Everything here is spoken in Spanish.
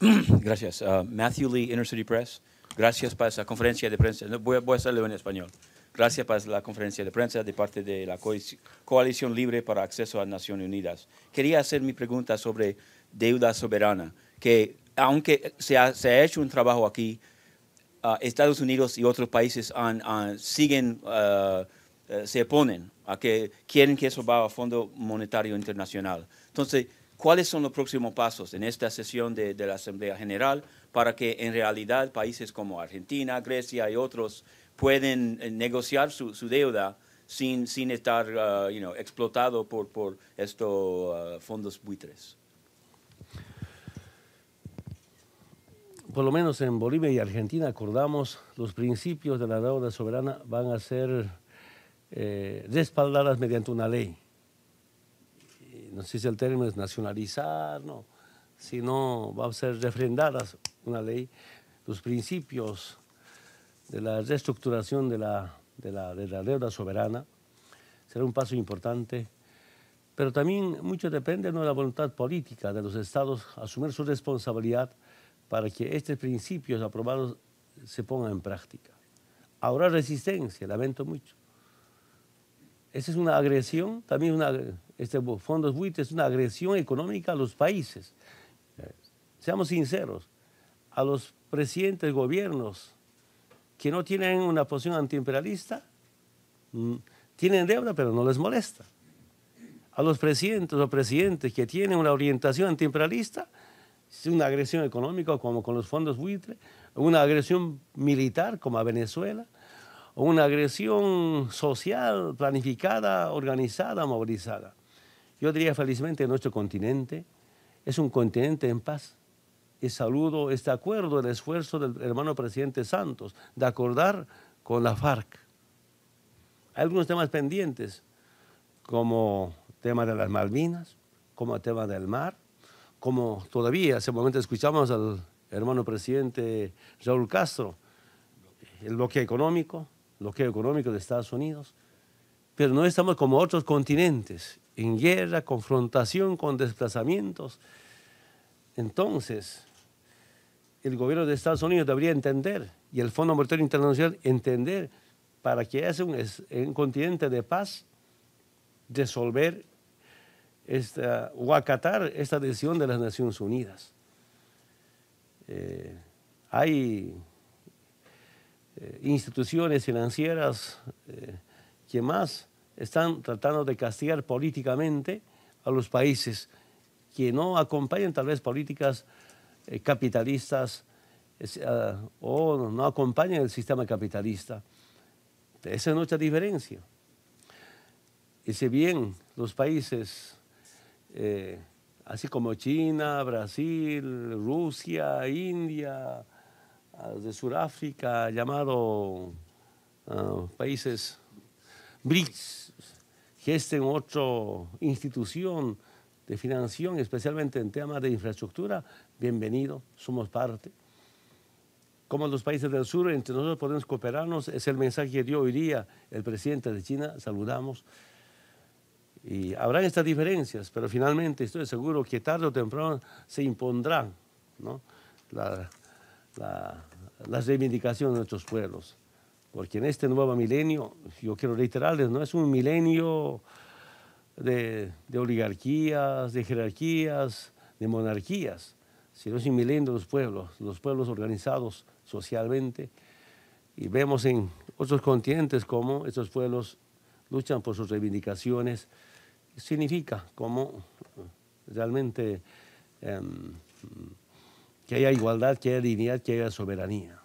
Gracias. Uh, Matthew Lee, Inner City Press. Gracias por esa conferencia de prensa. Voy, voy a hacerlo en español. Gracias por la conferencia de prensa de parte de la Coalici- Coalición Libre para Acceso a Naciones Unidas. Quería hacer mi pregunta sobre deuda soberana, que aunque se ha, se ha hecho un trabajo aquí, ah, Estados Unidos y otros países han- han- siguen, ah, eh, se oponen a que quieren que eso vaya a Fondo Monetario Internacional. Entonces, ¿cuáles son los próximos pasos en esta sesión de, la Asamblea General para que en realidad países como Argentina, Grecia y otros pueden eh, negociar su, deuda sin, sin estar ah, you explotado por, por estos ah, fondos buitres? por lo menos en Bolivia y Argentina acordamos los principios de la deuda soberana van a ser eh, respaldadas mediante una ley. No sé si el término es nacionalizar, no, sino va a ser refrendadas una ley, los principios de la reestructuración de la, de la, de la deuda soberana. Será un paso importante pero también mucho depende de la voluntad política de los estados asumir su responsabilidad para que estos principios aprobados se pongan en práctica. Habrá resistencia, lamento mucho. Esa es una agresión, también una, este fondos buitres es una agresión económica a los países. Seamos sinceros, a los presidentes de gobiernos que no tienen una posición antiimperialista, mm, tienen deuda, pero no les molesta a los presidentes o presidentes que tienen una orientación antiimperialista, es una agresión económica como con los fondos buitre, una agresión militar como a Venezuela, o una agresión social planificada, organizada, movilizada. Yo diría felizmente nuestro continente es un continente en paz. Y saludo este acuerdo, el esfuerzo del hermano presidente Santos de acordar con la FARC. Hay algunos temas pendientes, como tema de las Malvinas, como tema del mar, como todavía hace un momento escuchamos al hermano presidente Raúl Castro, el bloqueo económico, bloqueo económico de Estados Unidos, pero no estamos como otros continentes, en guerra, confrontación con desplazamientos. Entonces, el gobierno de Estados Unidos debería entender, y el Fondo Monetario Internacional entender, para que haya un, continente de paz, resolver esta, o acatar esta decisión de las Naciones Unidas. Eh, hay eh, instituciones financieras eh, que más están tratando de castigar políticamente a los países que no acompañan tal vez políticas eh, capitalistas ah, o no acompañan el sistema capitalista. Esa es nuestra diferencia. Y si bien los países, eh, así como China, Brasil, Rusia, India, ah, de Sudáfrica, llamado ah, países BRICS, gesten otra institución de financiación, especialmente en temas de infraestructura, bienvenido, somos parte. Como los países del sur, entre nosotros podemos cooperarnos, es el mensaje que dio hoy día el presidente de China, saludamos. Y habrán estas diferencias, pero finalmente estoy seguro que tarde o temprano se impondrán ¿no? la, la, las reivindicaciones de nuestros pueblos. Porque en este nuevo milenio, yo quiero reiterarles, no es un milenio de, oligarquías, de jerarquías, de monarquías, sino es un milenio de los pueblos, los pueblos organizados socialmente. Y vemos en otros continentes cómo estos pueblos luchan por sus reivindicaciones. Significa como realmente em, que haya igualdad, que haya dignidad, que haya soberanía.